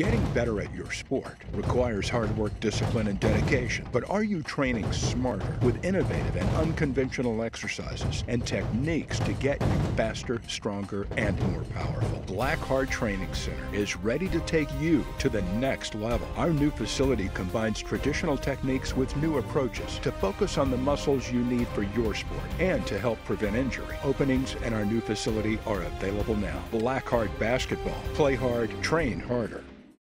Getting better at your sport requires hard work, discipline, and dedication. But are you training smarter with innovative and unconventional exercises and techniques to get you faster, stronger, and more powerful? Blackheart Training Center is ready to take you to the next level. Our new facility combines traditional techniques with new approaches to focus on the muscles you need for your sport and to help prevent injury. Openings in our new facility are available now. Blackheart Basketball. Play hard, train harder.